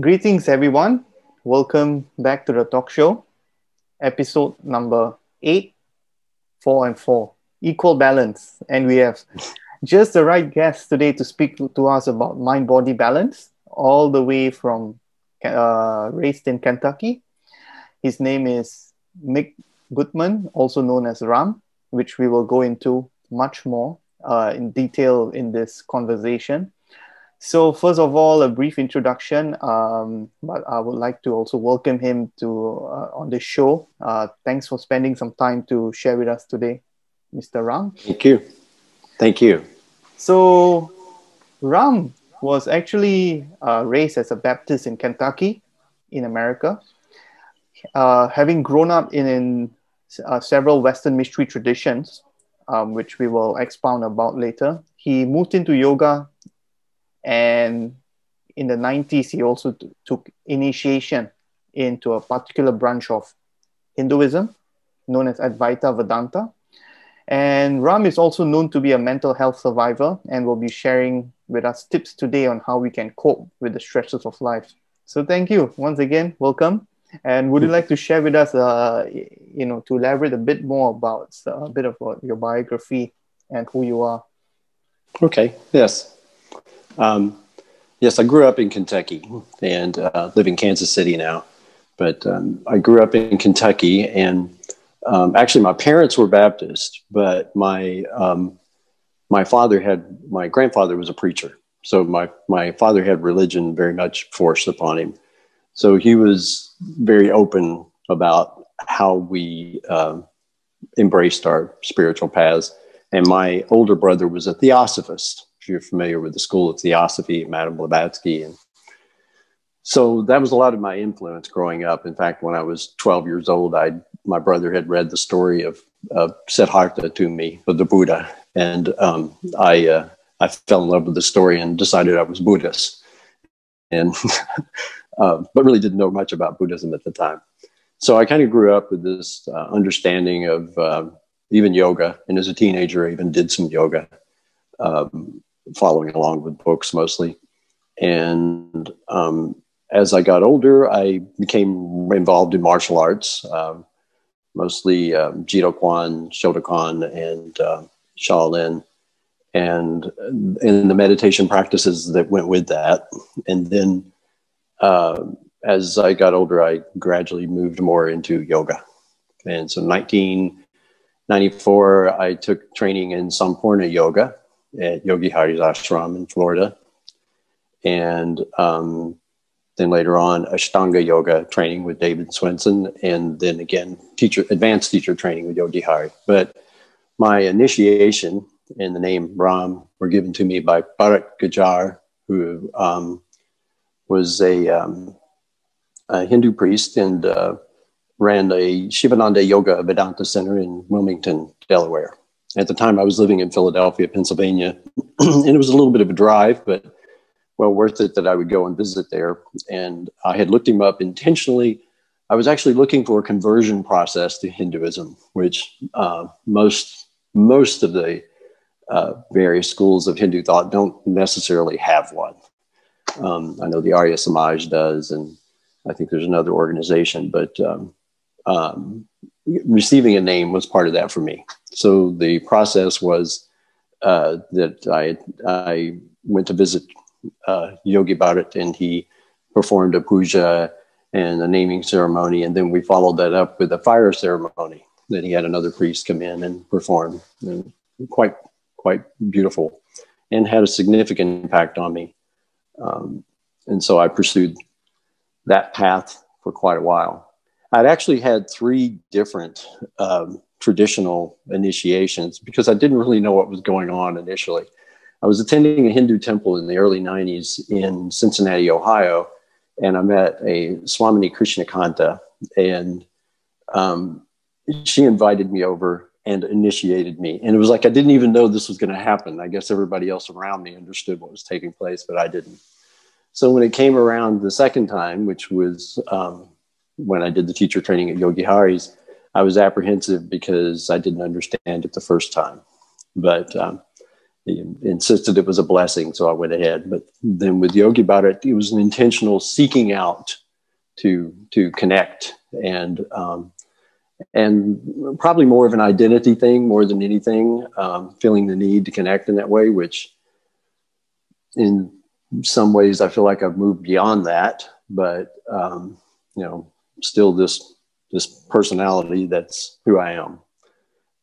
Greetings, everyone. Welcome back to the talk show, episode number eight, four, and four equal balance. And we have just the right guest today to speak to us about mind body balance, all the way from uh, raised in Kentucky. His name is Mick Goodman, also known as Ram, which we will go into much more uh, in detail in this conversation. So, first of all, a brief introduction, um, but I would like to also welcome him to uh, on this show. Uh, thanks for spending some time to share with us today, Mr. Ram. Thank you. Thank you. So, Ram was actually uh, raised as a Baptist in Kentucky, in America. Uh, having grown up in, in uh, several Western mystery traditions, um, which we will expound about later, he moved into yoga and in the 90s, he also t- took initiation into a particular branch of Hinduism known as Advaita Vedanta. And Ram is also known to be a mental health survivor and will be sharing with us tips today on how we can cope with the stresses of life. So thank you once again. Welcome. And would you like to share with us, uh, you know, to elaborate a bit more about uh, a bit of uh, your biography and who you are? Okay. Yes. Um, yes, I grew up in Kentucky and uh, live in Kansas City now. But um, I grew up in Kentucky, and um, actually, my parents were Baptist, but my um, my father had my grandfather was a preacher, so my my father had religion very much forced upon him. So he was very open about how we uh, embraced our spiritual paths. And my older brother was a theosophist you're familiar with the school of theosophy, Madame Blavatsky. And so that was a lot of my influence growing up. In fact, when I was 12 years old, I my brother had read the story of uh, Siddhartha to me, of the Buddha, and um, I uh, I fell in love with the story and decided I was Buddhist, and uh, but really didn't know much about Buddhism at the time. So I kind of grew up with this uh, understanding of uh, even yoga, and as a teenager, I even did some yoga. Um, following along with books mostly. And um, as I got older, I became involved in martial arts, um, mostly um, Jido Kwan, Shotokan, and uh, Shaolin, and in the meditation practices that went with that. And then uh, as I got older, I gradually moved more into yoga. And so 1994, I took training in Sampurna Yoga, at Yogi Hari's ashram in Florida. And um, then later on, Ashtanga yoga training with David Swenson, and then again, teacher advanced teacher training with Yogi Hari. But my initiation and the name Ram were given to me by Bharat Gajar, who um, was a, um, a, Hindu priest and uh, ran a Sivananda Yoga Vedanta Center in Wilmington, Delaware at the time I was living in Philadelphia, Pennsylvania, and it was a little bit of a drive, but well worth it that I would go and visit there. And I had looked him up intentionally. I was actually looking for a conversion process to Hinduism, which uh, most most of the uh, various schools of Hindu thought don't necessarily have one. Um, I know the Arya Samaj does, and I think there's another organization, but um, um, receiving a name was part of that for me. So the process was uh, that I I went to visit uh, Yogi Bharat and he performed a puja and a naming ceremony, and then we followed that up with a fire ceremony that he had another priest come in and perform. And quite quite beautiful, and had a significant impact on me. Um, and so I pursued that path for quite a while. I'd actually had three different um, traditional initiations because I didn't really know what was going on initially. I was attending a Hindu temple in the early 90s in Cincinnati, Ohio, and I met a Swamini Krishnakanta, and um, she invited me over and initiated me. And it was like I didn't even know this was going to happen. I guess everybody else around me understood what was taking place, but I didn't. So when it came around the second time, which was um, when I did the teacher training at Yogi Hari's, I was apprehensive because I didn't understand it the first time. But um, he insisted it was a blessing, so I went ahead. But then with Yogi Bharat, it was an intentional seeking out to to connect and um, and probably more of an identity thing more than anything, um, feeling the need to connect in that way, which in some ways I feel like I've moved beyond that, but um, you know, still this this personality that's who I am.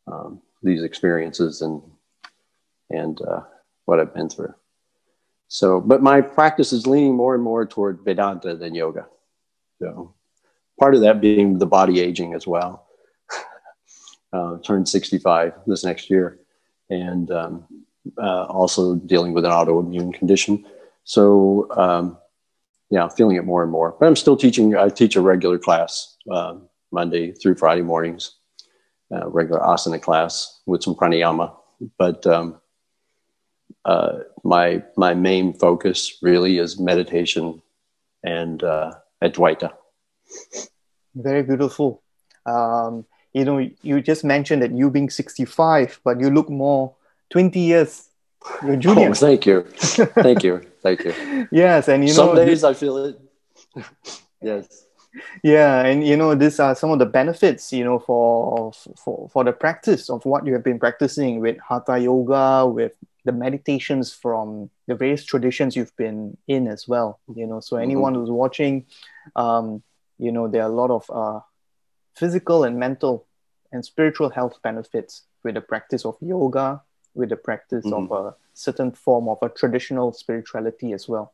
Um, these experiences and and uh, what I've been through. So, but my practice is leaning more and more toward Vedanta than yoga. So, part of that being the body aging as well. uh, turned 65 this next year, and um, uh, also dealing with an autoimmune condition. So, um, yeah, feeling it more and more. But I'm still teaching. I teach a regular class uh, Monday through Friday mornings, uh, regular asana class with some pranayama. But um, uh, my my main focus really is meditation and uh, Advaita. Very beautiful. Um, you know, you just mentioned that you being 65, but you look more 20 years. You're junior. Oh, thank you. Thank you. Thank you. yes. And you some know, days I feel it. yes. Yeah. And you know, these are some of the benefits, you know, for, for, for the practice of what you have been practicing with Hatha Yoga, with the meditations from the various traditions you've been in as well you know so anyone mm-hmm. who's watching um, you know there are a lot of uh, physical and mental and spiritual health benefits with the practice of yoga with the practice mm-hmm. of a certain form of a traditional spirituality as well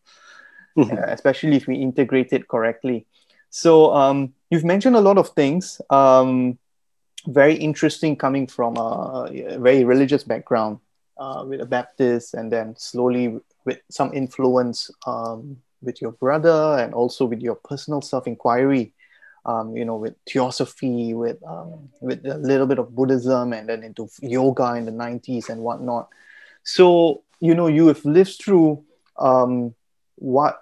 mm-hmm. uh, especially if we integrate it correctly so um, you've mentioned a lot of things um, very interesting coming from a, a very religious background uh, with a Baptist, and then slowly with some influence um, with your brother, and also with your personal self inquiry. Um, you know, with theosophy, with um, with a little bit of Buddhism, and then into yoga in the '90s and whatnot. So you know, you have lived through um, what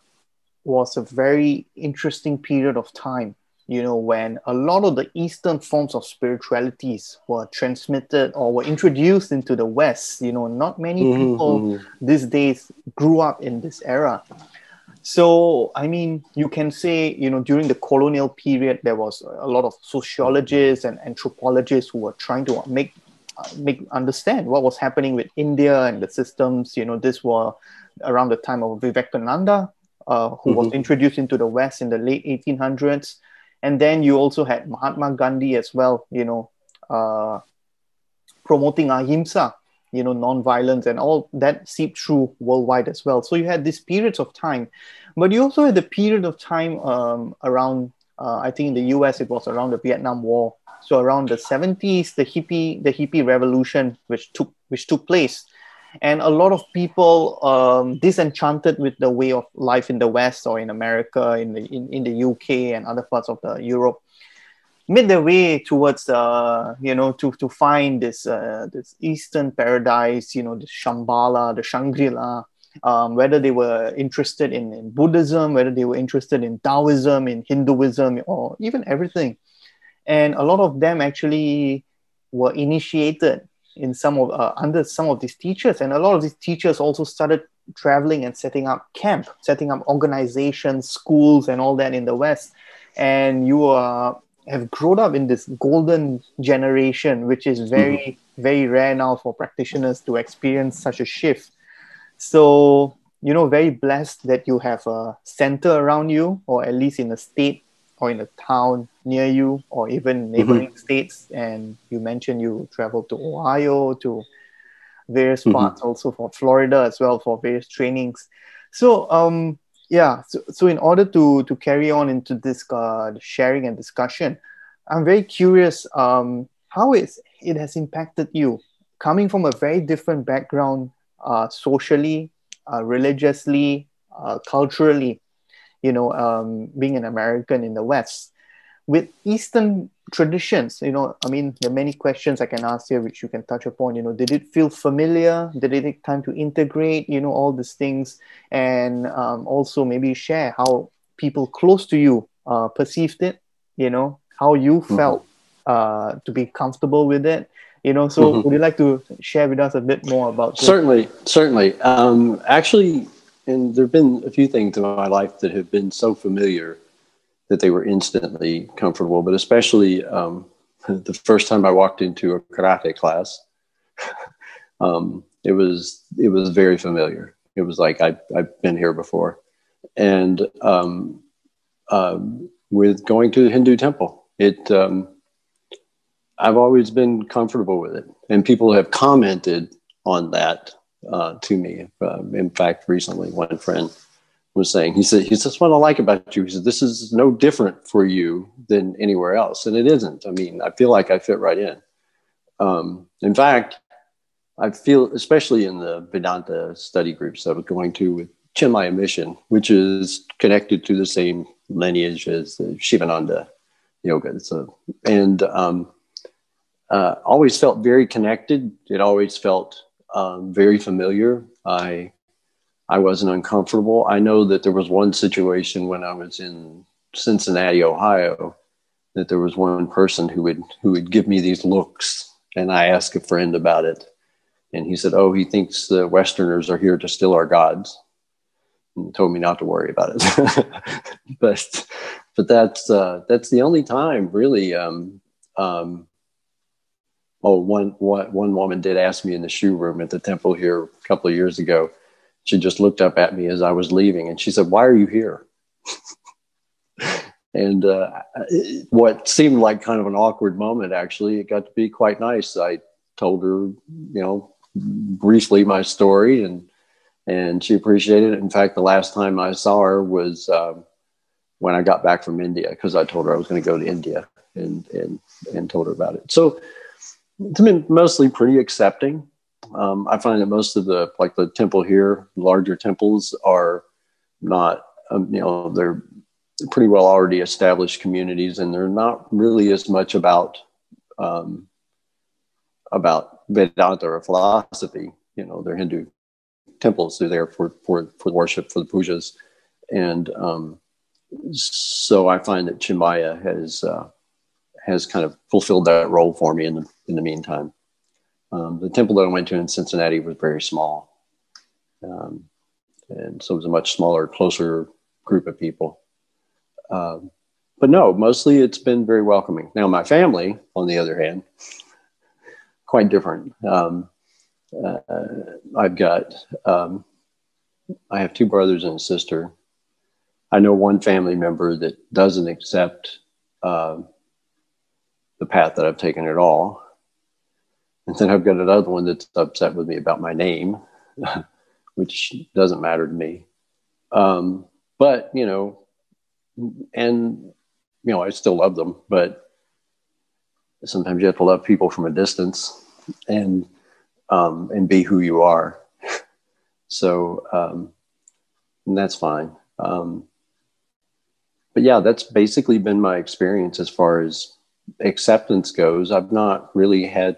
was a very interesting period of time you know, when a lot of the Eastern forms of spiritualities were transmitted or were introduced into the West, you know, not many mm-hmm, people mm-hmm. these days grew up in this era. So, I mean, you can say, you know, during the colonial period, there was a lot of sociologists and anthropologists who were trying to make uh, make understand what was happening with India and the systems. You know, this were around the time of Vivekananda, uh, who mm-hmm. was introduced into the West in the late 1800s and then you also had Mahatma Gandhi as well, you know, uh, promoting ahimsa, you know, non-violence and all that seeped through worldwide as well. So you had these periods of time, but you also had the period of time um, around, uh, I think in the US it was around the Vietnam War. So around the 70s, the hippie, the hippie revolution, which took which took place, and a lot of people um, disenchanted with the way of life in the West or in America, in the in, in the UK and other parts of the Europe, made their way towards uh, you know to to find this uh, this Eastern paradise, you know, the Shambhala, the Shangri-La. Um, whether they were interested in, in Buddhism, whether they were interested in Taoism, in Hinduism, or even everything. And a lot of them actually were initiated in some of uh, under some of these teachers and a lot of these teachers also started traveling and setting up camp setting up organizations schools and all that in the west and you uh, have grown up in this golden generation which is very mm-hmm. very rare now for practitioners to experience such a shift so you know very blessed that you have a center around you or at least in a state or in a town near you or even neighboring mm-hmm. states and you mentioned you traveled to ohio to various mm-hmm. parts also for florida as well for various trainings so um yeah so, so in order to to carry on into this uh, sharing and discussion i'm very curious um how is it has impacted you coming from a very different background uh, socially uh, religiously uh, culturally you know, um, being an American in the West. With Eastern traditions, you know, I mean, there are many questions I can ask here which you can touch upon. You know, did it feel familiar? Did it take time to integrate, you know, all these things? And um, also maybe share how people close to you uh, perceived it, you know, how you mm-hmm. felt uh, to be comfortable with it. You know, so mm-hmm. would you like to share with us a bit more about? This? Certainly, certainly. Um, actually, and there have been a few things in my life that have been so familiar that they were instantly comfortable. But especially um, the first time I walked into a karate class, um, it was it was very familiar. It was like I, I've been here before, and um, um, with going to the Hindu temple, it um, I've always been comfortable with it, and people have commented on that uh, to me. Uh, in fact, recently, one friend was saying, he said, he says, what I like about you, he said, this is no different for you than anywhere else. And it isn't. I mean, I feel like I fit right in. Um, in fact, I feel, especially in the Vedanta study groups that I was going to with Chinmaya Mission, which is connected to the same lineage as the Sivananda yoga. So, and um, uh, always felt very connected. It always felt um, very familiar. I I wasn't uncomfortable. I know that there was one situation when I was in Cincinnati, Ohio, that there was one person who would who would give me these looks, and I asked a friend about it, and he said, "Oh, he thinks the Westerners are here to steal our gods," and told me not to worry about it. but but that's uh, that's the only time really. Um, um, oh, one, one, one woman did ask me in the shoe room at the temple here a couple of years ago she just looked up at me as I was leaving and she said, Why are you here? and uh, what seemed like kind of an awkward moment, actually, it got to be quite nice. I told her, you know, briefly my story and and she appreciated it. In fact, the last time I saw her was um, when I got back from India because I told her I was going to go to India and and and told her about it. So it's been mostly pretty accepting. Um, I find that most of the like the temple here, larger temples are not, um, you know, they're pretty well already established communities, and they're not really as much about um, about Vedanta or philosophy. You know, they're Hindu temples. They're there for for for worship, for the pujas, and um, so I find that Chinmaya has uh, has kind of fulfilled that role for me in the in the meantime. Um, the temple that I went to in Cincinnati was very small. Um, and so it was a much smaller, closer group of people. Um, but no, mostly it's been very welcoming. Now, my family, on the other hand, quite different. Um, uh, I've got, um, I have two brothers and a sister. I know one family member that doesn't accept uh, the path that I've taken at all. And then I've got another one that's upset with me about my name, which doesn't matter to me. Um, but, you know, and, you know, I still love them, but sometimes you have to love people from a distance and, um, and be who you are. so, um, and that's fine. Um, but yeah, that's basically been my experience as far as acceptance goes. I've not really had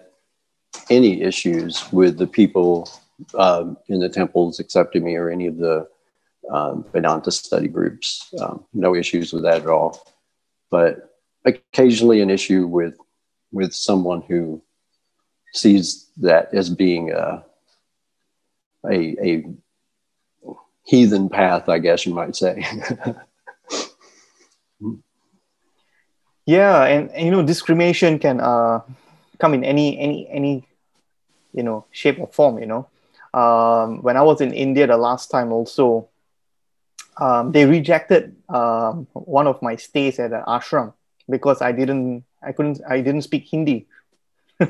any issues with the people um, in the temples accepting me or any of the um, Vedanta study groups. Um, no issues with that at all. But occasionally an issue with with someone who sees that as being a, a, a heathen path, I guess you might say. yeah, and, and, you know discrimination can uh, come in any any any you know shape or form you know. Um, when i was in india the last time also um, they rejected um, one of my stays at an ashram because i didn't i couldn't i didn't speak hindi.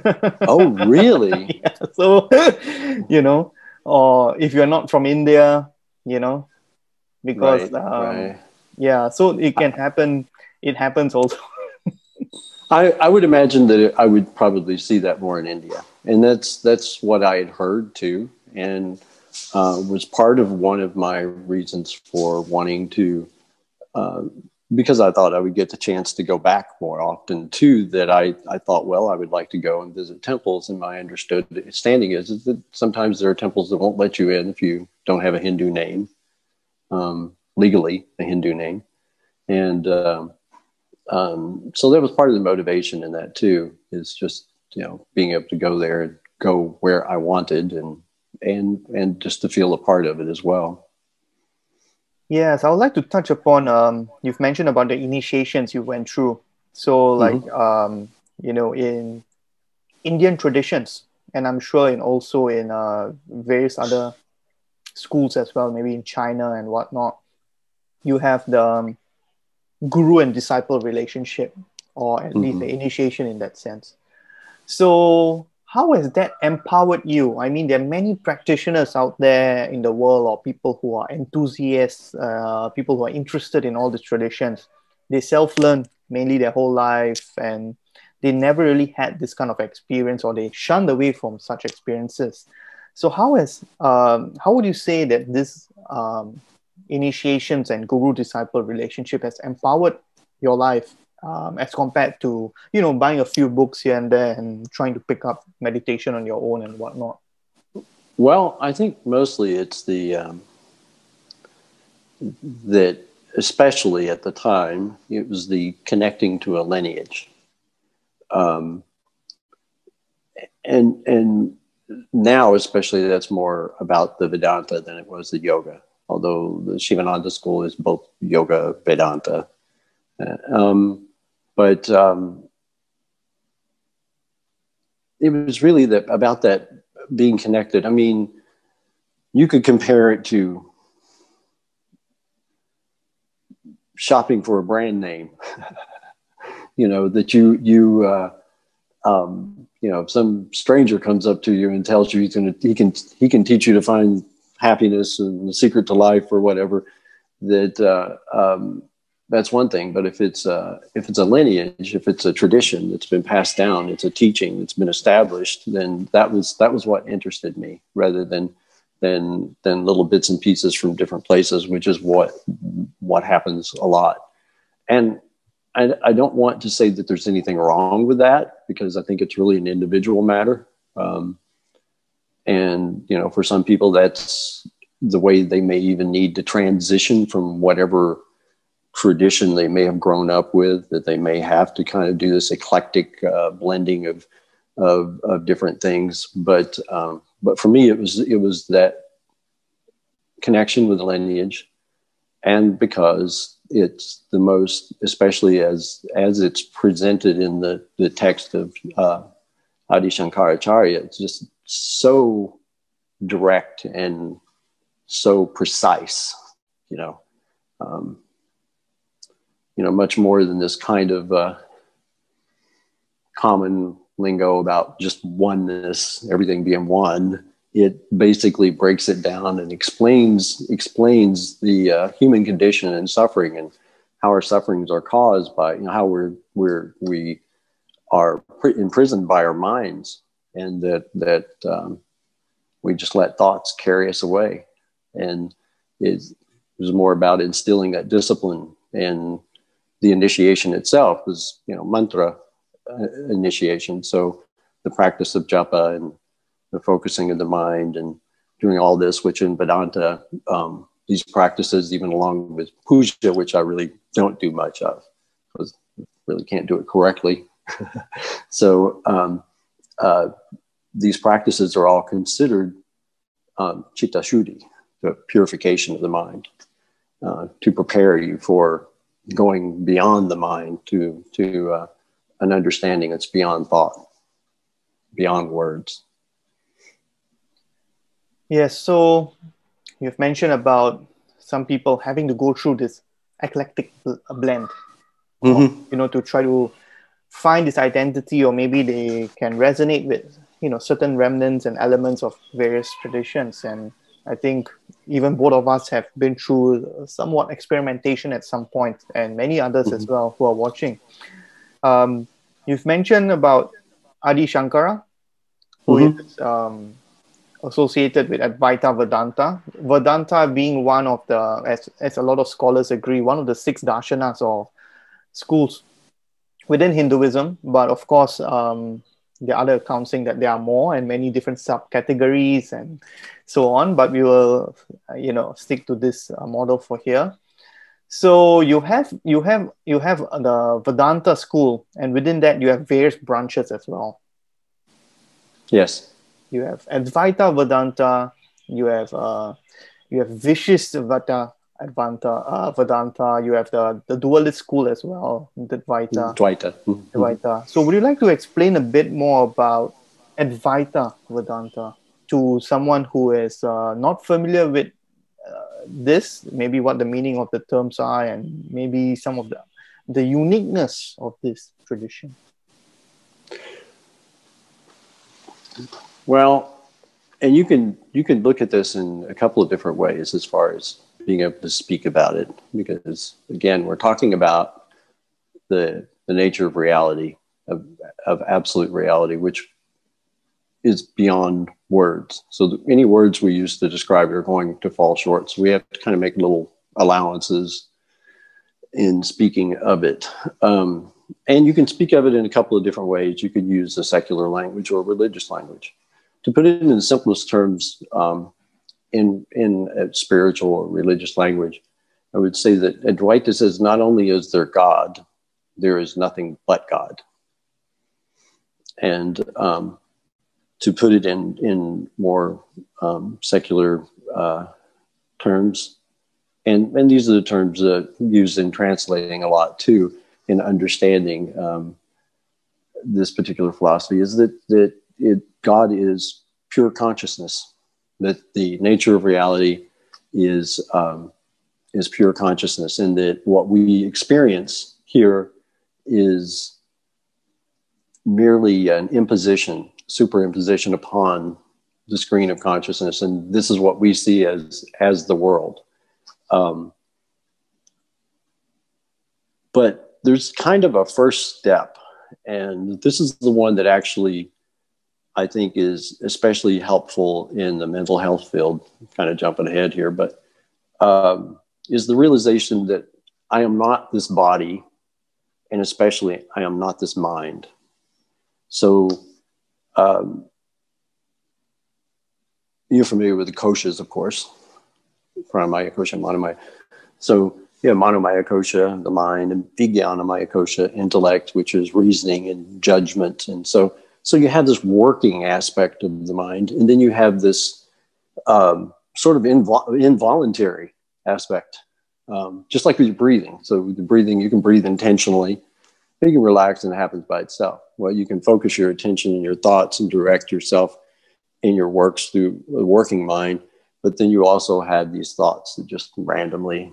Oh really? Yeah, so you know or if you're not from india you know because right, um, right. yeah so it can happen it happens also. I, I would imagine that I would probably see that more in India, and that's that's what I had heard too, and uh, was part of one of my reasons for wanting to, uh, because I thought I would get the chance to go back more often too. That I I thought, well, I would like to go and visit temples, and my understood standing is, is that sometimes there are temples that won't let you in if you don't have a Hindu name, um, legally a Hindu name, and um, um, so that was part of the motivation in that too is just you know, being able to go there and go where I wanted and and and just to feel a part of it as well. Yes, I would like to touch upon. Um, you've mentioned about the initiations you went through. So, like, mm-hmm. um, you know, in Indian traditions, and I'm sure in also in uh, various other schools as well, maybe in China and whatnot, you have the um, guru and disciple relationship, or at mm-hmm. least the mm-hmm. initiation in that sense. So, how has that empowered you? I mean, there are many practitioners out there in the world, or people who are enthusiasts, uh, people who are interested in all these traditions. They self learn mainly their whole life, and they never really had this kind of experience, or they shunned away from such experiences. So, how has um, how would you say that this um, initiations and guru disciple relationship has empowered your life um, as compared to you know buying a few books here and there and trying to pick up meditation on your own and whatnot. Well i think mostly it's the um, that especially at the time it was the connecting to a lineage. Um, and and now especially that's more about the vedanta than it was the yoga although the sivananda school is both yoga vedanta. Uh, um, but um, it was really that about that being connected. I mean, you could compare it to shopping for a brand name. you know that you you uh, um, you know some stranger comes up to you and tells you he's gonna he can he can teach you to find happiness and the secret to life or whatever. That uh, um, that's one thing. But if it's uh, if it's a lineage, if it's a tradition that's been passed down, it's a teaching that's been established, then that was that was what interested me, rather than than than little bits and pieces from different places, which is what what happens a lot. And I, I don't want to say that there's anything wrong with that because I think it's really an individual matter. Um, and you know, for some people, that's the way they may even need to transition from whatever tradition they may have grown up with that they may have to kind of do this eclectic uh, blending of, of, of different things. But um, but for me it was it was that connection with lineage and because it's the most especially as as it's presented in the the text of uh, Adi Shankaracharya it's just so direct and so precise you know um, you know, much more than this kind of uh, common lingo about just oneness, everything being one. It basically breaks it down and explains explains the uh, human condition and suffering and how our sufferings are caused by you know, how we're we're we are imprisoned by our minds and that that um, we just let thoughts carry us away and it was more about instilling that discipline and the initiation itself was, you know, mantra uh, initiation. So the practice of japa and the focusing of the mind and doing all this, which in Vedanta, um, these practices, even along with puja, which I really don't do much of, because really can't do it correctly. so um, uh, these practices are all considered um, chitta shuddhi, the purification of the mind, uh, to prepare you for going beyond the mind to to uh, an understanding that's beyond thought, beyond words. Yes. So you've mentioned about some people having to go through this eclectic blend, mm-hmm. you know, to try to find this identity, or maybe they can resonate with you know certain remnants and elements of various traditions and I think even both of us have been through somewhat experimentation at some point, and many others mm-hmm. as well who are watching. Um, you've mentioned about Adi Shankara, who mm-hmm. is um, associated with Advaita Vedanta. Vedanta being one of the, as, as a lot of scholars agree, one of the six darshanas or schools within Hinduism. But of course, um, the other accounts saying that there are more and many different subcategories and so on but we will uh, you know stick to this uh, model for here so you have you have you have the vedanta school and within that you have various branches as well Yes. You have Advaita Vedanta. You have uh, you have Vishishta Advaita uh, Vedanta. You have the the dualist school as well, Advaita. Dvaita. Advaita. So, would you like to explain a bit more about Advaita Vedanta to someone who is uh, not familiar with uh, this? Maybe what the meaning of the terms are, and maybe some of the the uniqueness of this tradition. Well, and you can you can look at this in a couple of different ways as far as being able to speak about it because again we're talking about the the nature of reality of, of absolute reality which is beyond words. So any words we use to describe it are going to fall short. So we have to kind of make little allowances in speaking of it. Um, and you can speak of it in a couple of different ways. You could use a secular language or religious language. To put it in the simplest terms, um, in in spiritual or religious language, I would say that Advaita says not only is there God, there is nothing but God. And um, to put it in in more um, secular uh, terms, and and these are the terms uh, used in translating a lot too in understanding um, this particular philosophy is that that it, God is pure consciousness, that the nature of reality is, um, is pure consciousness, and that what we experience here is merely an imposition, superimposition upon the screen of consciousness, and this is what we see as as the world. Um, but there's kind of a first step, and this is the one that actually I think is especially helpful in the mental health field. Kind of jumping ahead here, but um, is the realization that I am not this body, and especially I am not this mind. So, um, you're familiar with the koshas, of course, pranamaya kosha, manomaya. So, yeah, manomaya kosha, the mind, and vijnanamaya kosha, intellect, which is reasoning and judgment, and so so you have this working aspect of the mind, and then you have this um, sort of invol- involuntary aspect, um, just like with your breathing. So with the breathing, you can breathe intentionally. You can relax and it happens by itself. Well, you can focus your attention and your thoughts and direct yourself in your works through the working mind. But then you also have these thoughts that just randomly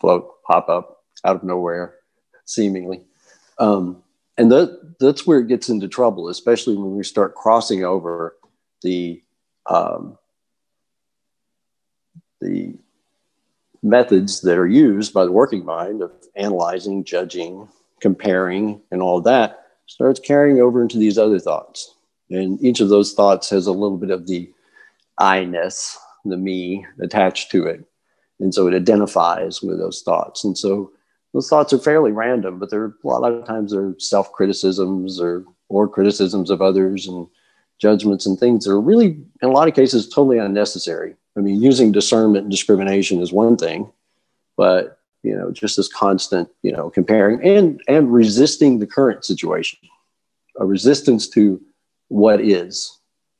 float, pop up out of nowhere, seemingly. Um, and that that's where it gets into trouble, especially when we start crossing over the um, the methods that are used by the working mind of analyzing, judging, comparing, and all that starts carrying over into these other thoughts. And each of those thoughts has a little bit of the I ness, the me attached to it. And so it identifies with those thoughts. And so those thoughts are fairly random, but they're a lot of times they're self criticisms or or criticisms of others and judgments and things that are really, in a lot of cases, totally unnecessary. I mean, using discernment and discrimination is one thing, but you know, just this constant, you know, comparing and and resisting the current situation, a resistance to what is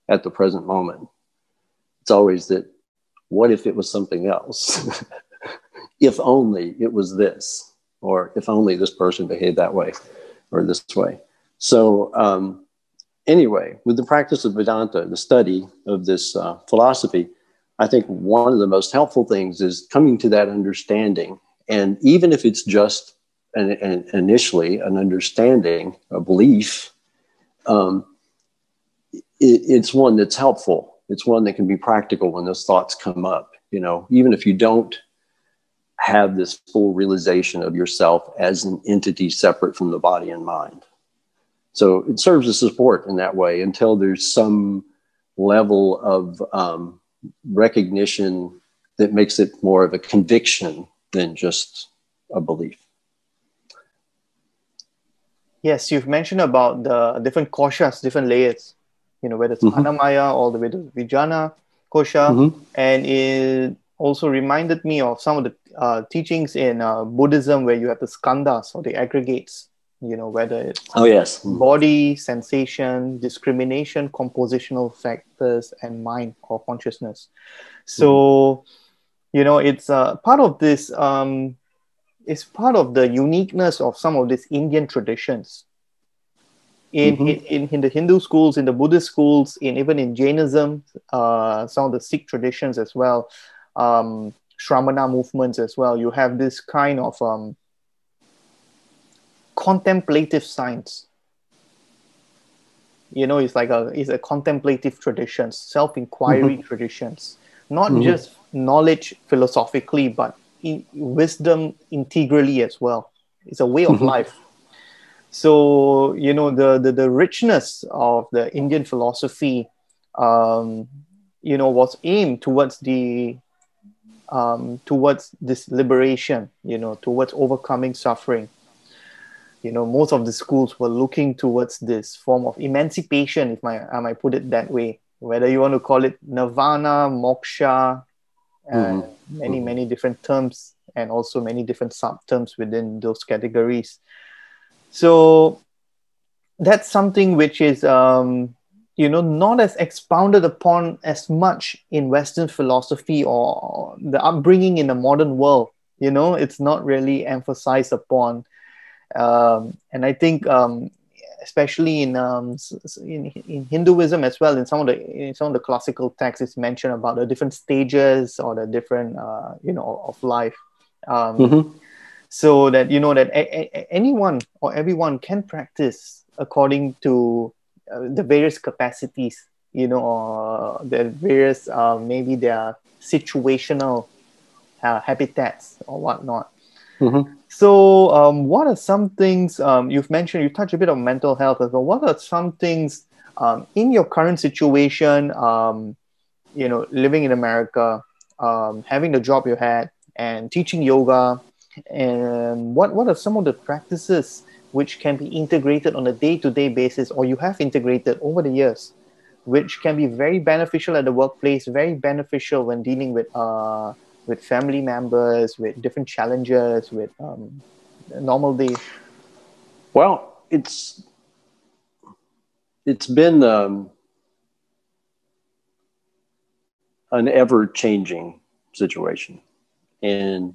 at the present moment. It's always that. What if it was something else? if only it was this or if only this person behaved that way or this way. So, um, anyway, with the practice of Vedanta, the study of this uh, philosophy, I think one of the most helpful things is coming to that understanding. And even if it's just an, an initially an understanding, a belief, um, it, it's one that's helpful. It's one that can be practical when those thoughts come up. You know, even if you don't have this full realization of yourself as an entity separate from the body and mind. So it serves as support in that way until there's some level of um, recognition that makes it more of a conviction than just a belief. Yes, you've mentioned about the different koshas, different layers, you know, whether it's mm-hmm. Annamaya all the way to Vijana kosha. Mm-hmm. And it also reminded me of some of the uh, teachings in uh, Buddhism where you have the skandhas or the aggregates you know, whether it's oh yes, body, sensation, discrimination, compositional factors, and mind or consciousness. So, mm-hmm. You know, it's uh, part of this. Um, it's part of the uniqueness of some of these Indian traditions. In, mm-hmm. in, in, the Hindu schools, in the Buddhist schools, in even in Jainism, uh, some of the Sikh traditions as well, um, Shramana movements as well, you have this kind of um, contemplative science you know it's like a it's a contemplative traditions self-inquiry mm-hmm. traditions not mm-hmm. just knowledge philosophically but in, wisdom integrally as well. It's a way of mm-hmm. life. So you know the, the the richness of the indian philosophy um you know was aimed towards the um towards this liberation you know towards overcoming suffering. You know most of the schools were looking towards this form of emancipation if my i might put it that way. Whether you want to call it nirvana moksha mm-hmm. many many different terms and also many different subterms within those categories. So that's something which is um, you know not as expounded upon as much in western philosophy or the upbringing in the modern world. You know it's not really emphasized upon. Um, and I think um, especially in, um, in in Hinduism as well, in some of the in some of the classical texts, it's mentioned about the different stages or the different uh, you know of life. Um, mm-hmm. So that you know that a- a- anyone or everyone can practice according to uh, the various capacities, you know, or the various uh, maybe their situational uh, habitats or whatnot. Mm-hmm. So, um, what are some things um, you've mentioned? You touched a bit on mental health as well. What are some things um, in your current situation? Um, you know, living in America, um, having the job you had, and teaching yoga. And what what are some of the practices which can be integrated on a day to day basis, or you have integrated over the years, which can be very beneficial at the workplace, very beneficial when dealing with uh, with family members, with different challenges, with um, normal day? Well, it's it's been um, an ever changing situation, and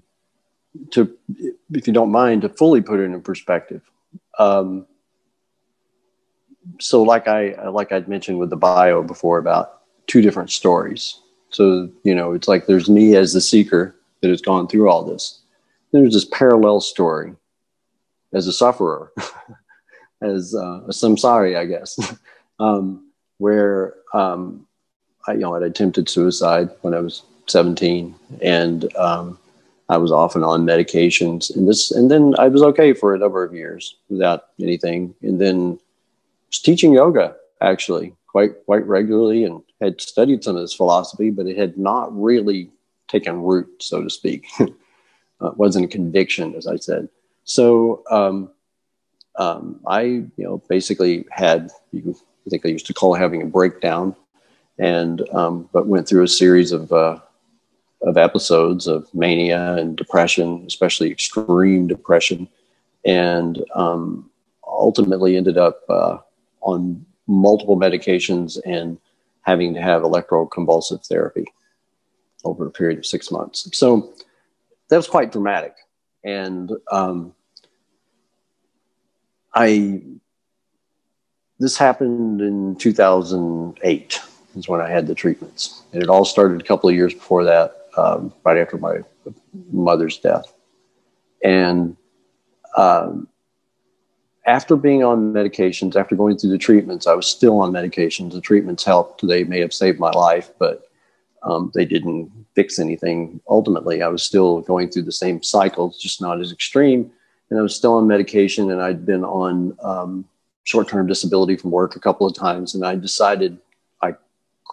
to if you don't mind to fully put it in perspective. Um, so like I like I'd mentioned with the bio before about two different stories so, you know, it's like there's me as the seeker that has gone through all this. There's this parallel story as a sufferer, as uh, a samsari, I guess, um, where um, I, you know, I'd attempted suicide when I was 17, and um, I was off and on medications, and this, and then I was okay for a number of years without anything, and then just teaching yoga actually quite quite regularly and had studied some of this philosophy, but it had not really taken root, so to speak. it wasn't a conviction, as I said. So um, um, I, you know, basically had, you, I think I used to call having a breakdown, and um, but went through a series of uh, of episodes of mania and depression, especially extreme depression, and um, ultimately ended up uh, on multiple medications and having to have electroconvulsive therapy over a period of six months. So that was quite dramatic. And um, I, this happened in 2008 is when I had the treatments. And it all started a couple of years before that, um, right after my mother's death. And um, after being on medications, after going through the treatments, I was still on medications. The treatments helped. They may have saved my life, but um, they didn't fix anything. Ultimately, I was still going through the same cycles, just not as extreme. And I was still on medication, and I'd been on um, short term disability from work a couple of times. And I decided I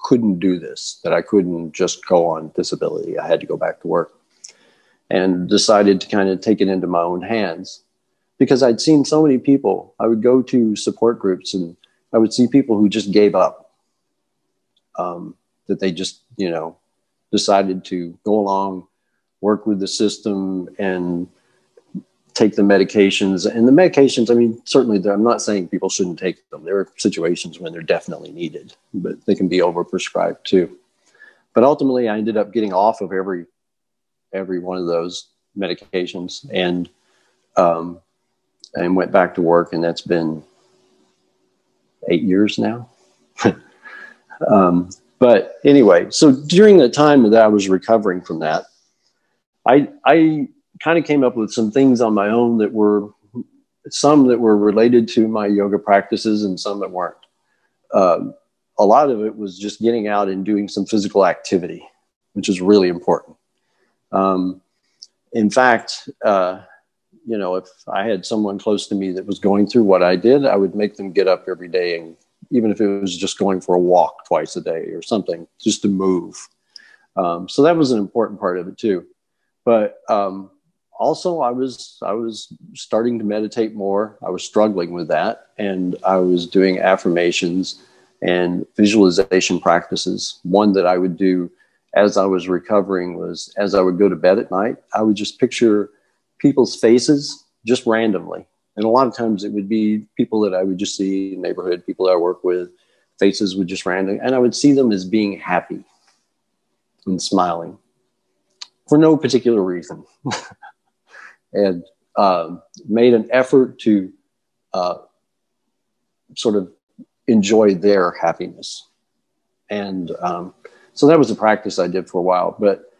couldn't do this, that I couldn't just go on disability. I had to go back to work. And decided to kind of take it into my own hands because I'd seen so many people. I would go to support groups and I would see people who just gave up, um, that they just, you know, decided to go along, work with the system, and take the medications and the medications i mean certainly i'm not saying people shouldn't take them there are situations when they're definitely needed but they can be overprescribed too but ultimately i ended up getting off of every every one of those medications and um, and went back to work and that's been eight years now um, but anyway so during the time that i was recovering from that i i kind of came up with some things on my own that were some that were related to my yoga practices and some that weren't. Um, a lot of it was just getting out and doing some physical activity, which is really important. Um, in fact, uh, you know, if I had someone close to me that was going through what I did, I would make them get up every day, and even if it was just going for a walk twice a day or something, just to move. Um, so that was an important part of it too. But um, also i was i was starting to meditate more i was struggling with that and i was doing affirmations and visualization practices one that i would do as i was recovering was as i would go to bed at night i would just picture people's faces just randomly and a lot of times it would be people that i would just see in neighborhood people that i work with faces would just random and i would see them as being happy and smiling for no particular reason and um, made an effort to uh, sort of enjoy their happiness. And um, so that was a practice I did for a while. But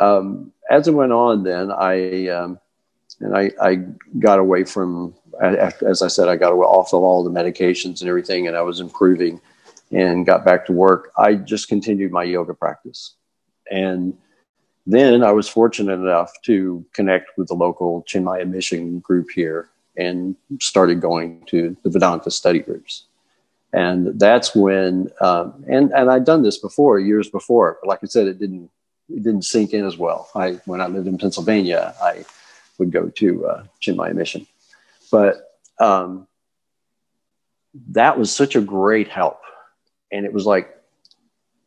um, as it went on, then I um, and I, I, got away from, as I said, I got off of all the medications and everything, and I was improving and got back to work. I just continued my yoga practice, and then I was fortunate enough to connect with the local Chinmaya mission group here and started going to the Vedanta study groups. And that's when, um, and, and I'd done this before, years before, but like I said, it didn't, it didn't sink in as well. I, when I lived in Pennsylvania, I would go to uh, Chinmaya mission. But um, that was such a great help. And it was like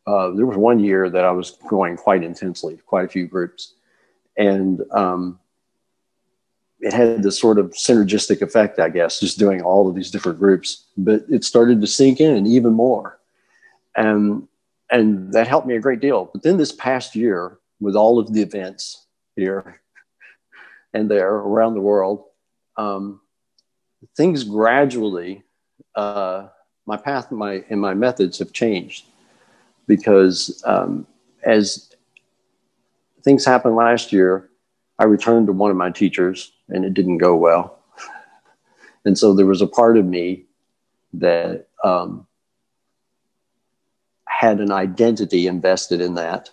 uh, there was one year that I was going quite intensely, quite a few groups, and um, it had this sort of synergistic effect, I guess, just doing all of these different groups. But it started to sink in even more, and and that helped me a great deal. But then this past year, with all of the events here and there around the world, um, things gradually, uh, my path, my and my methods have changed because um, as things happened last year, I returned to one of my teachers and it didn't go well. and so there was a part of me that um, had an identity invested in that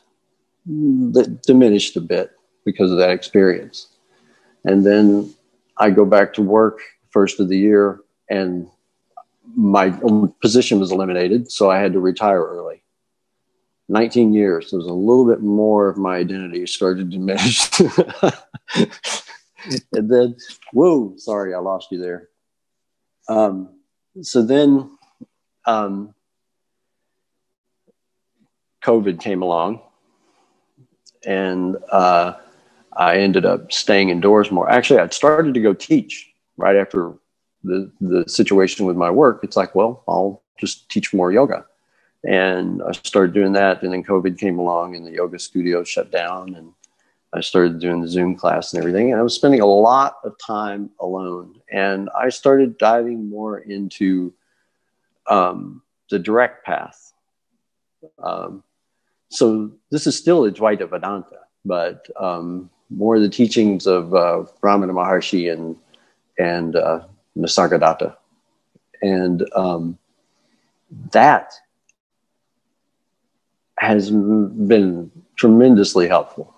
that diminished a bit because of that experience. And then I go back to work first of the year and my position was eliminated, so I had to retire early. 19 years. There was a little bit more of my identity started to diminish. and then, whoa, sorry, I lost you there. Um, so then um, COVID came along and uh, I ended up staying indoors more. Actually, I'd started to go teach right after the, the situation with my work. It's like, well, I'll just teach more yoga and I started doing that. And then COVID came along, and the yoga studio shut down, and I started doing the Zoom class and everything. And I was spending a lot of time alone, and I started diving more into um, the direct path. Um, so this is still Advaita Vedanta, but um, more of the teachings of uh, Ramana Maharshi and and uh, Nisargadatta, and um, that has been tremendously helpful.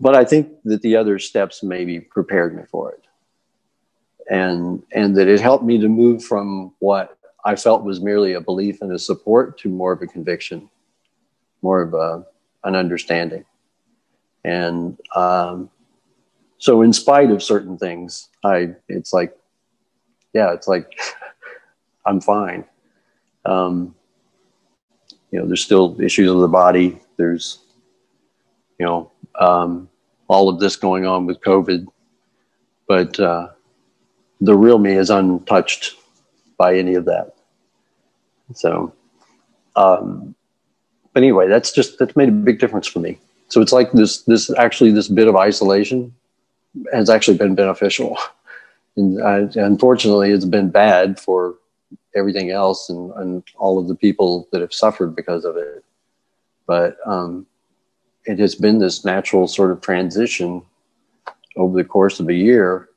But I think that the other steps maybe prepared me for it. And, and that it helped me to move from what I felt was merely a belief and a support to more of a conviction, more of a, an understanding. And um, so, in spite of certain things, I it's like, yeah, it's like I'm fine. Um, you know, there's still issues of the body. There's, you know, um, all of this going on with COVID. but uh, the real me is untouched by any of that. So, um, but anyway, that's just that's made a big difference for me. So it's like this this actually this bit of isolation has actually been beneficial. And uh, unfortunately, it's been bad for everything else and, and all of the people that have suffered because of it. But um, it has been this natural sort of transition over the course of a year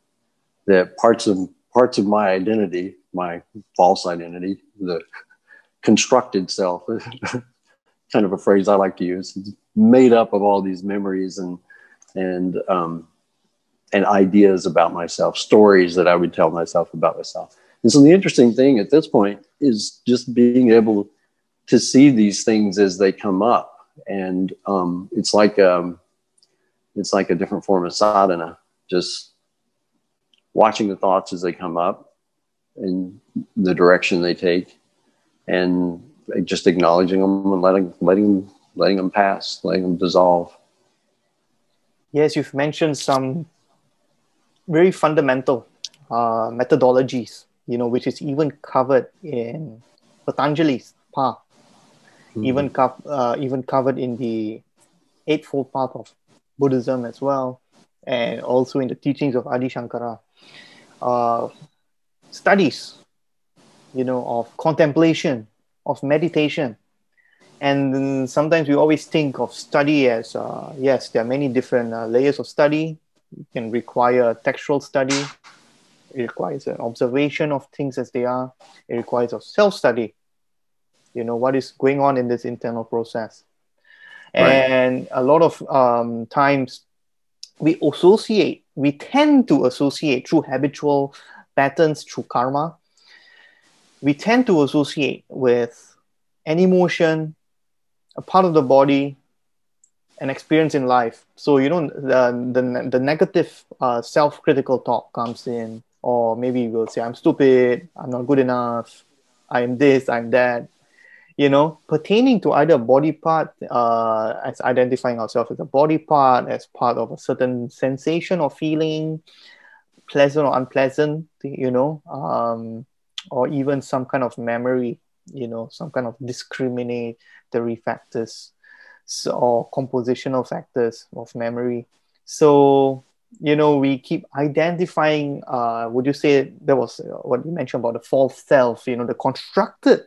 that parts of parts of my identity, my false identity, the constructed self, kind of a phrase I like to use, made up of all these memories and and um, and ideas about myself, stories that I would tell myself about myself. And so the interesting thing at this point is just being able to see these things as they come up, and um, it's like um, it's like a different form of sadhana, just watching the thoughts as they come up and the direction they take, and just acknowledging them and letting letting letting them pass, letting them dissolve. Yes, you've mentioned some very fundamental uh, methodologies, you know, which is even covered in Patanjali's path, mm-hmm. even co- uh, even covered in the Eightfold Path of Buddhism as well, and also in the teachings of Adi Shankara. Uh, studies, you know, of contemplation, of meditation. And sometimes we always think of study as, uh, yes, there are many different uh, layers of study. It can require textual study. It requires an observation of things as they are. It requires a self-study. You know, what is going on in this internal process. Right. And a lot of um, times we associate, we tend to associate through habitual patterns, through karma, we tend to associate with an emotion, a part of the body, an experience in life. So you know the the, the negative uh, self-critical talk comes in, or maybe we'll say I'm stupid, I'm not good enough, I'm this, I'm that. You know, pertaining to either body part uh, as identifying ourselves as a body part, as part of a certain sensation or feeling, pleasant or unpleasant. You know, um, or even some kind of memory, you know, some kind of discriminatory factors so, or compositional factors of memory. So, you know, we keep identifying, uh, would you say there was uh, what you mentioned about the false self, you know, the constructed,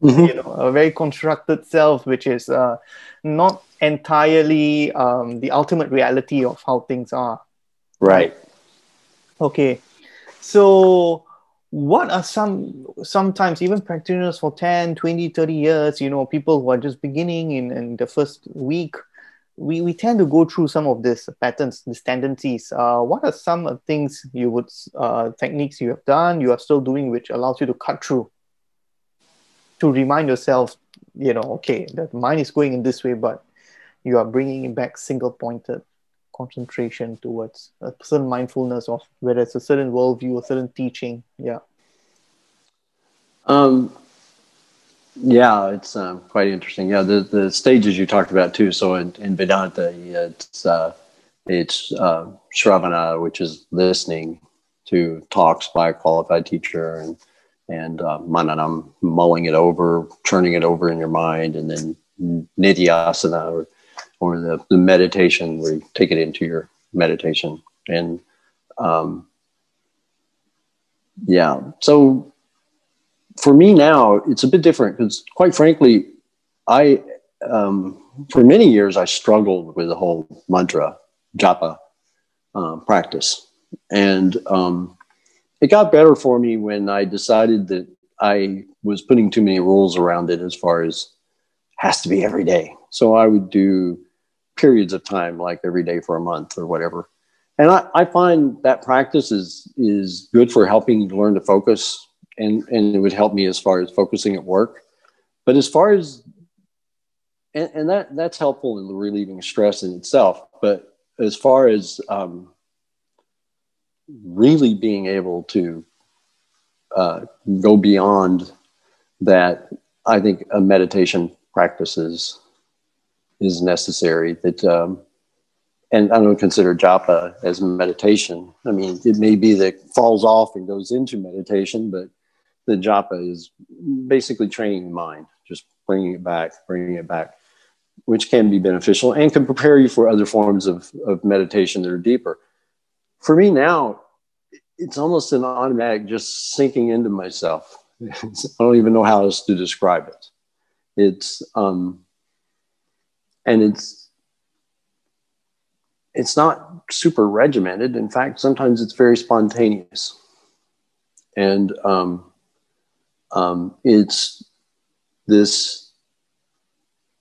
mm-hmm. you know, a very constructed self, which is uh, not entirely um, the ultimate reality of how things are. Right. Okay. So, what are some sometimes even practitioners for 10 20 30 years you know people who are just beginning in, in the first week we, we tend to go through some of these patterns these tendencies. Uh, what are some things you would uh, techniques you have done you are still doing which allows you to cut through? To remind yourself you know okay that mind is going in this way but you are bringing it back single pointed concentration towards a certain mindfulness of whether it's a certain worldview, a certain teaching. Yeah. Um, yeah, it's um, quite interesting. Yeah, the, the stages you talked about too. So in, in Vedanta, it's uh, it's uh, Shravana, which is listening to talks by a qualified teacher, and and uh, Mananam, mulling it over, turning it over in your mind, and then Nididhyasana, or or the, the meditation where you take it into your meditation. And um, yeah, so for me now, it's a bit different because, quite frankly, I um, for many years I struggled with the whole mantra japa uh, practice, and um, it got better for me when I decided that I was putting too many rules around it as far as has to be every day. So I would do periods of time, like every day for a month or whatever. And I, I find that practice is is good for helping you learn to focus, and and it would help me as far as focusing at work. But as far as and, and that that's helpful in relieving stress in itself. But as far as um, really being able to uh, go beyond that, I think a meditation practice is necessary. That um, and I don't consider japa as meditation. I mean, it may be that falls off and goes into meditation, but the japa is basically training the mind, just bringing it back, bringing it back, which can be beneficial and can prepare you for other forms of, of meditation that are deeper. For me now, it's almost an automatic just sinking into myself. I don't even know how else to describe it. It's um, and it's it's not super regimented. In fact, sometimes it's very spontaneous, and um, um, it's this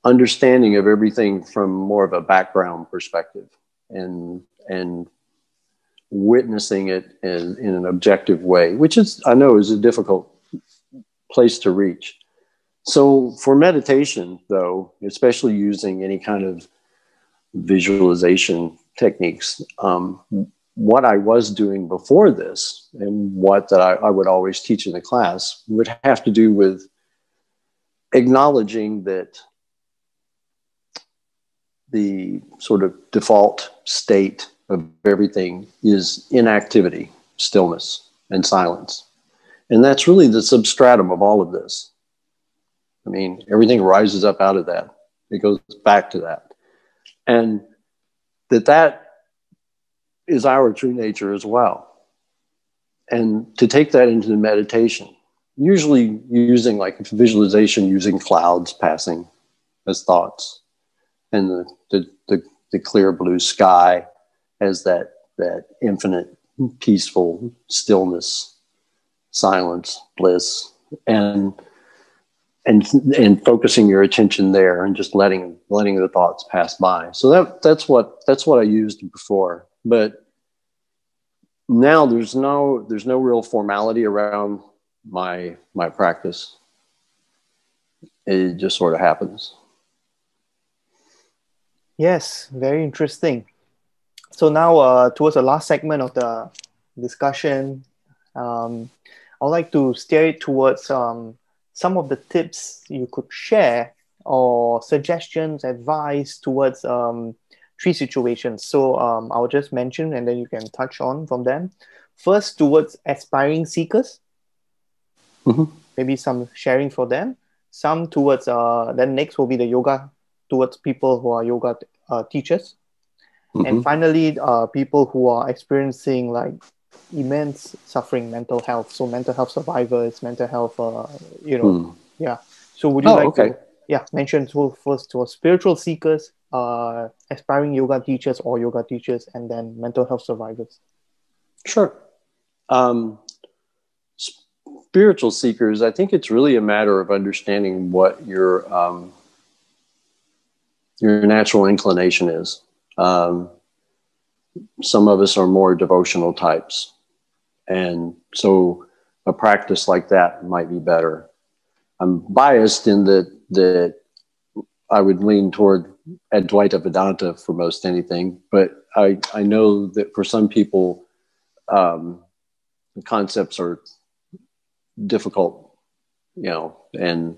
understanding of everything from more of a background perspective and and witnessing it in, in an objective way, which is I know is a difficult place to reach. So for meditation, though, especially using any kind of visualization techniques, um, what I was doing before this and what that I, I would always teach in the class would have to do with acknowledging that the sort of default state of everything is inactivity, stillness, and silence. And that's really the substratum of all of this. I mean, everything rises up out of that. It goes back to that. And that that is our true nature as well. And to take that into the meditation, usually using like visualization, using clouds passing as thoughts and the, the, the, the clear blue sky as that, that infinite peaceful stillness, silence, bliss, and and and focusing your attention there and just letting letting the thoughts pass by. So that that's what that's what I used before. But now there's no there's no real formality around my my practice. It just sort of happens. Yes, very interesting. So now, uh, towards the last segment of the discussion, um, I'd like to steer it towards um, some of the tips you could share or suggestions, advice towards um, three situations. So um, I'll just mention and then you can touch on from them. First, towards aspiring seekers, mm-hmm. maybe some sharing for them. Some towards, uh, then next will be the yoga towards people who are yoga uh, teachers. Mm-hmm. And finally, uh, people who are experiencing like immense suffering, mental health. So mental health survivors, mental health, uh, you know, mm. yeah. So would you oh, like okay. to, yeah, mention to first to spiritual seekers, uh, aspiring yoga teachers or yoga teachers, and then mental health survivors? Sure. Um, spiritual seekers, I think it's really a matter of understanding what your um, your natural inclination is. Um, some of us are more devotional types, and so a practice like that might be better. I'm biased in that that I would lean toward Advaita Vedanta for most anything, but I, I know that for some people, um, the concepts are difficult, you know, and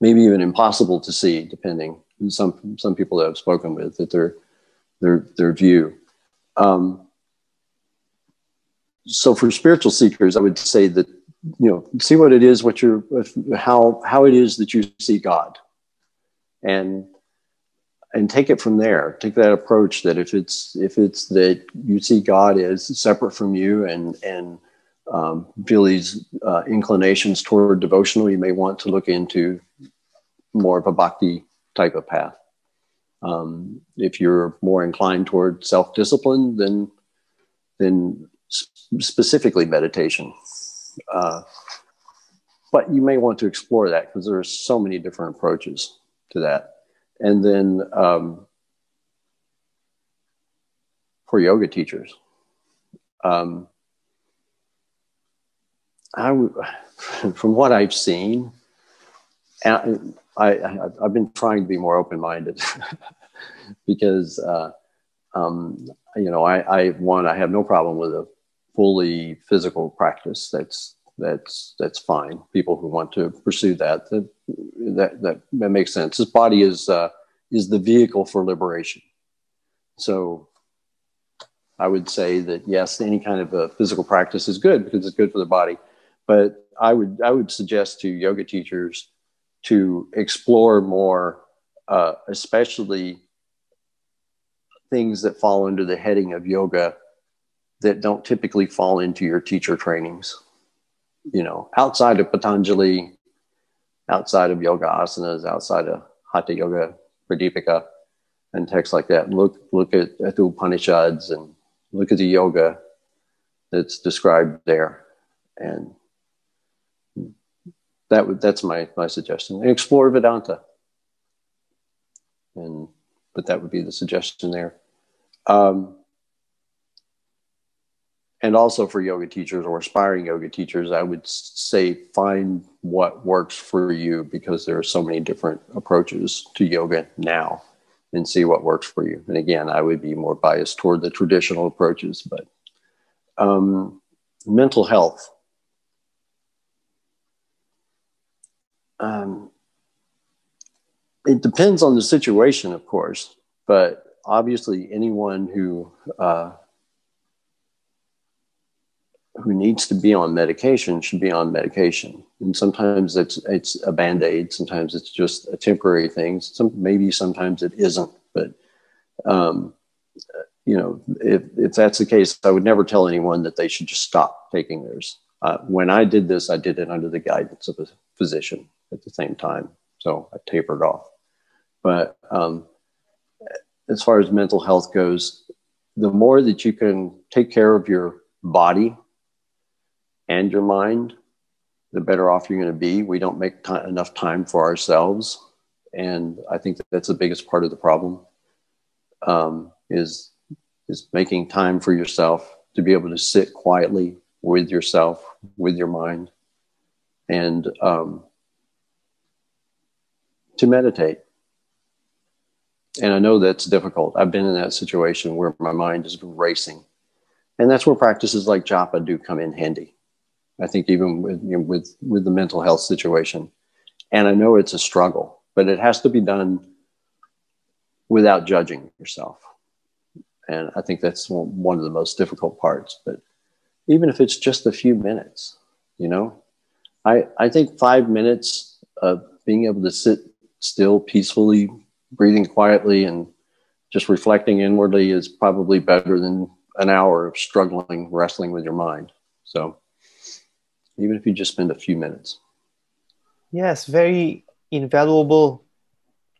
maybe even impossible to see, depending. Some some people that I've spoken with that their their their view. Um, so for spiritual seekers, I would say that you know see what it is, what you're how how it is that you see God, and and take it from there. Take that approach that if it's if it's that you see God as separate from you and and um, these uh, inclinations toward devotional, you may want to look into more of a bhakti type of path. Um, if you're more inclined toward self discipline, then then specifically meditation. Uh, but you may want to explore that because there are so many different approaches to that and then um, for yoga teachers. Um, I, from what I've seen, I, I, have been trying to be more open minded because, uh, um, you know, I, I, one, I have no problem with a fully physical practice. That's that's that's fine. People who want to pursue that that that that, makes sense. This body is uh, is the vehicle for liberation. So I would say that yes, any kind of a physical practice is good because it's good for the body. But I would I would suggest to yoga teachers to explore more, uh, especially things that fall under the heading of yoga that don't typically fall into your teacher trainings. You know, outside of Patanjali, outside of yoga asanas, outside of Hatha Yoga, Pradipika, and texts like that. Look look at, at the Upanishads and look at the yoga that's described there, and that would that's my my suggestion. And explore Vedanta, and but that would be the suggestion there. Um, and also for yoga teachers or aspiring yoga teachers, I would say find what works for you because there are so many different approaches to yoga now and see what works for you. And again, I would be more biased toward the traditional approaches, but um, mental health. Um, it depends on the situation, of course, but obviously, anyone who uh, who needs to be on medication should be on medication. And sometimes it's it's a band aid. Sometimes it's just a temporary thing. Some maybe sometimes it isn't. But um, you know, if if that's the case, I would never tell anyone that they should just stop taking theirs. Uh, when I did this, I did it under the guidance of a physician at the same time, so I tapered off. But um, as far as mental health goes, the more that you can take care of your body and your mind, the better off you're going to be. We don't make t- enough time for ourselves, and I think that that's the biggest part of the problem. Um, is is making time for yourself to be able to sit quietly with yourself, with your mind, and um, to meditate. And I know that's difficult. I've been in that situation where my mind is racing. And that's where practices like japa do come in handy. I think even with, you know, with, with the mental health situation. And I know it's a struggle, but it has to be done without judging yourself. And I think that's one of the most difficult parts. But even if it's just a few minutes, you know, I, I think five minutes of being able to sit still peacefully breathing quietly and just reflecting inwardly is probably better than an hour of struggling, wrestling with your mind. So, even if you just spend a few minutes. Yes, very invaluable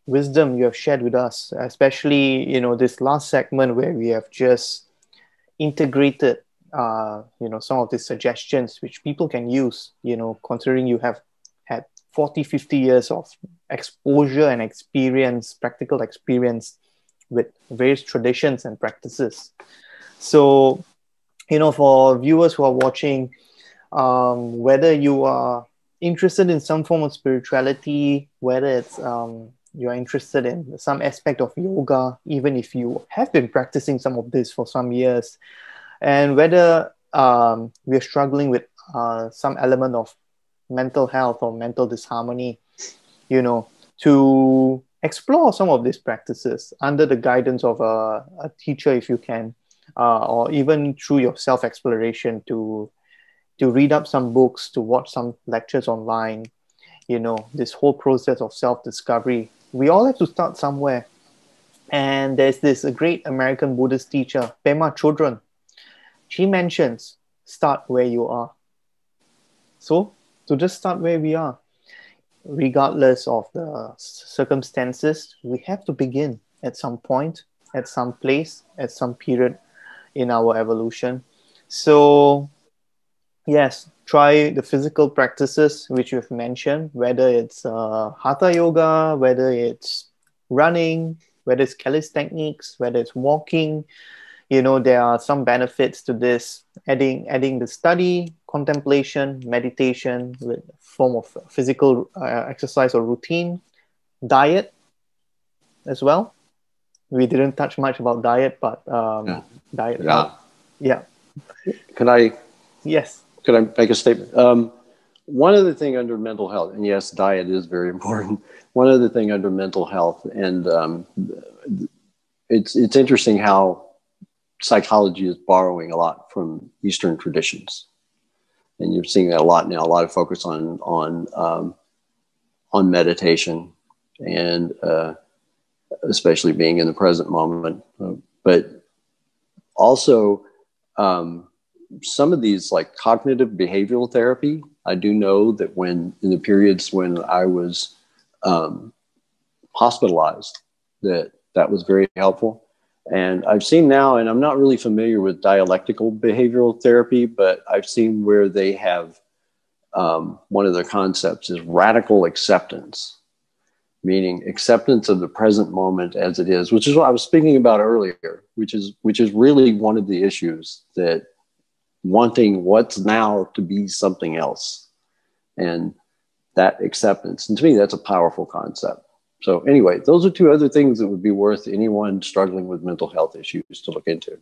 wisdom you have shared with us, especially you know this last segment where we have just integrated uh, you know some of the suggestions which people can use. You know, considering you have had 40, 50 years of exposure and experience, practical experience with various traditions and practices. So, you know, for viewers who are watching, um, whether you are interested in some form of spirituality, whether it's um, you're interested in some aspect of yoga, even if you have been practicing some of this for some years, and whether um, we're struggling with uh, some element of mental health or mental disharmony, you know, to explore some of these practices under the guidance of a, a teacher if you can, uh, or even through your self exploration to to read up some books, to watch some lectures online, you know, this whole process of self discovery. We all have to start somewhere. And there's this great American Buddhist teacher, Pema Chodron. She mentions start where you are. So, to just start where we are, regardless of the circumstances, we have to begin at some point, at some place, at some period in our evolution. So, yes, try the physical practices which you've mentioned, whether it's uh, hatha yoga, whether it's running, whether it's calisthenics, whether it's walking. You know, there are some benefits to this, adding adding the study, contemplation, meditation with form of physical uh, exercise or routine, diet as well. We didn't touch much about diet, but um, yeah. diet. Yeah. Yeah. Can I? Yes. Can I make a statement? Um, one other thing under mental health, and yes, diet is very important. One other thing under mental health, and um, it's it's interesting how psychology is borrowing a lot from Eastern traditions, and you're seeing that a lot now. A lot of focus on on um, on meditation and uh, especially being in the present moment, but also um, some of these like cognitive behavioral therapy. I do know that when in the periods when I was um, hospitalized, that that was very helpful. And I've seen now, and I'm not really familiar with dialectical behavioral therapy, but I've seen where they have um, one of their concepts is radical acceptance, meaning acceptance of the present moment as it is, which is what I was speaking about earlier, which is which is really one of the issues that wanting what's now to be something else, and that acceptance. And to me, that's a powerful concept. So, anyway, those are two other things that would be worth anyone struggling with mental health issues to look into.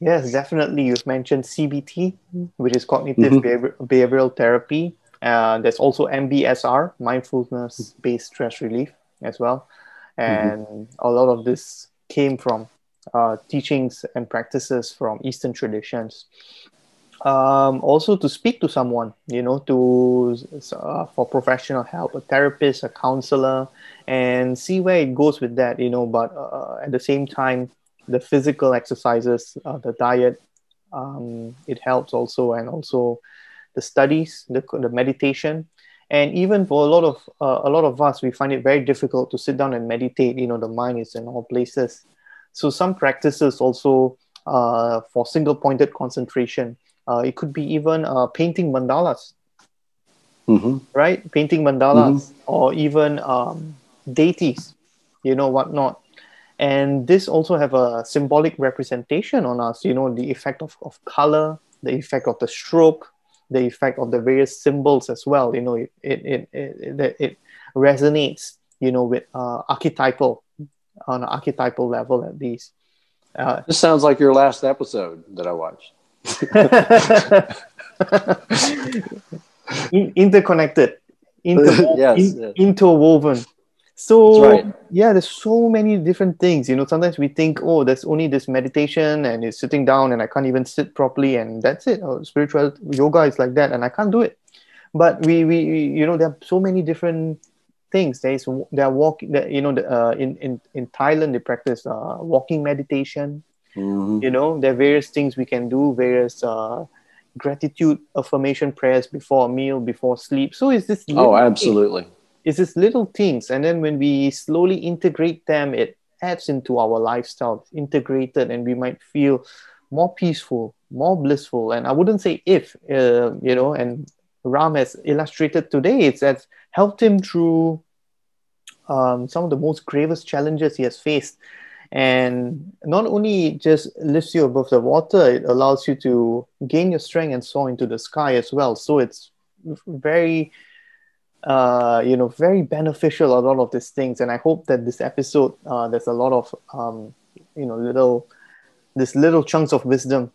Yes, definitely. You've mentioned CBT, which is cognitive mm-hmm. behavior, behavioral therapy. Uh, there's also MBSR, mindfulness based stress relief, as well. Mm-hmm. And mm-hmm. a lot of this came from uh, teachings and practices from Eastern traditions um, also to speak to someone you know to uh, for professional help a therapist a counselor and see where it goes with that you know but uh, at the same time the physical exercises uh, the diet um, it helps also and also the studies the, the meditation. And even for a lot of uh, a lot of us we find it very difficult to sit down and meditate you know the mind is in all places. So some practices also uh, for single pointed concentration uh, it could be even uh, painting mandalas, mm-hmm. right? Painting mandalas mm-hmm. or even um, deities, you know, whatnot. And this also have a symbolic representation on us, you know, the effect of, of color, the effect of the stroke, the effect of the various symbols as well. You know, it, it, it, it, it resonates, you know, with uh, archetypal, on an archetypal level at least. Uh, this sounds like your last episode that I watched. In, interconnected, interwo- yes, in, yes. interwoven. So right. yeah, there's so many different things. You know, sometimes we think, oh, there's only this meditation and it's sitting down and I can't even sit properly and that's it. Or spiritual yoga is like that and I can't do it. But we we you know there are so many different things. There is there are walking. You know, the, uh, in in in Thailand they practice uh, walking meditation. Mm-hmm. You know, there are various things we can do, various uh, gratitude affirmation prayers before a meal, before sleep. So is this oh, absolutely. Thing. It's this little things, and then when we slowly integrate them, it adds into our lifestyle, integrated, and we might feel more peaceful, more blissful. And I wouldn't say if, uh, you know, and Ram has illustrated today, it's that helped him through um, some of the most gravest challenges he has faced and not only just lifts you above the water it allows you to gain your strength and soar into the sky as well. So it's very uh, you know very beneficial a lot of these things. And i hope that this episode uh, there's a lot of um, you know little this little chunks of wisdom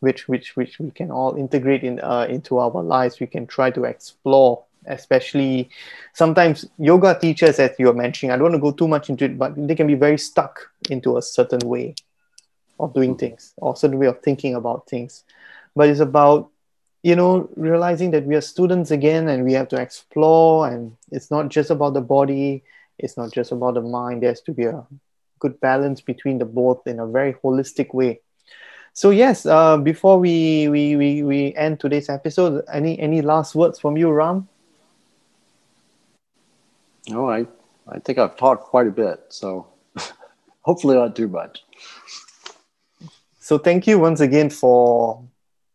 which which which we can all integrate in uh, into our lives. We can try to explore especially sometimes yoga teachers as you're mentioning i don't want to go too much into it but they can be very stuck into a certain way of doing mm-hmm. things or a certain way of thinking about things. But it's about you know realizing that we are students again and we have to explore and it's not just about the body it's not just about the mind. There has to be a good balance between the both in a very holistic way. So yes uh, before we, we we we end today's episode any any last words from you ram Oh, I, I think I've talked quite a bit, so hopefully not too much. So thank you once again for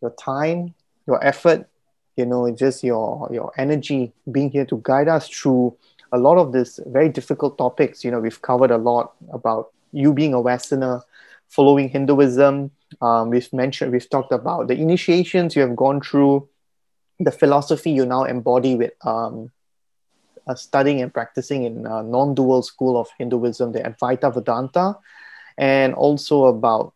your time, your effort, you know, just your your energy being here to guide us through a lot of this very difficult topics. You know, we've covered a lot about you being a Westerner, following Hinduism. Um, we've mentioned, we've talked about the initiations you have gone through, the philosophy you now embody with um, studying and practicing in non-dual school of Hinduism, the Advaita Vedanta, and also about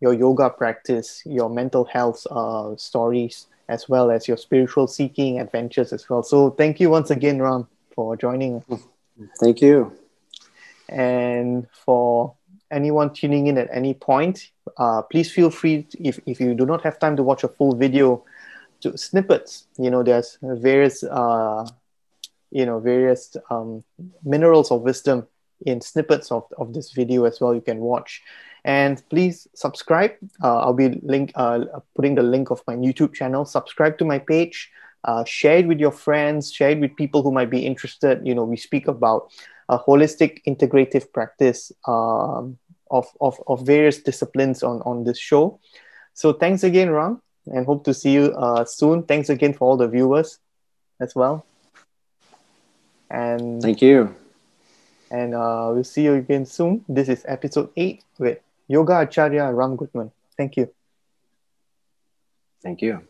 your yoga practice, your mental health uh, stories, as well as your spiritual seeking adventures as well. So thank you once again, Ram, for joining. Thank you. And for anyone tuning in at any point, uh, please feel free, if, if you do not have time to watch a full video, to snippets. You know, there's various, uh, you know, various um, minerals of wisdom in snippets of, of this video as well you can watch. And please subscribe. Uh, I'll be link uh, putting the link of my YouTube channel. Subscribe to my page. Uh, share it with your friends. Share it with people who might be interested. You know, we speak about a holistic integrative practice um, of, of, of various disciplines on, on this show. So thanks again, Ram, and hope to see you uh, soon. Thanks again for all the viewers as well. And thank you. And uh, we'll see you again soon. This is episode eight with Yoga Acharya Ram Goodman. Thank you. Thank you.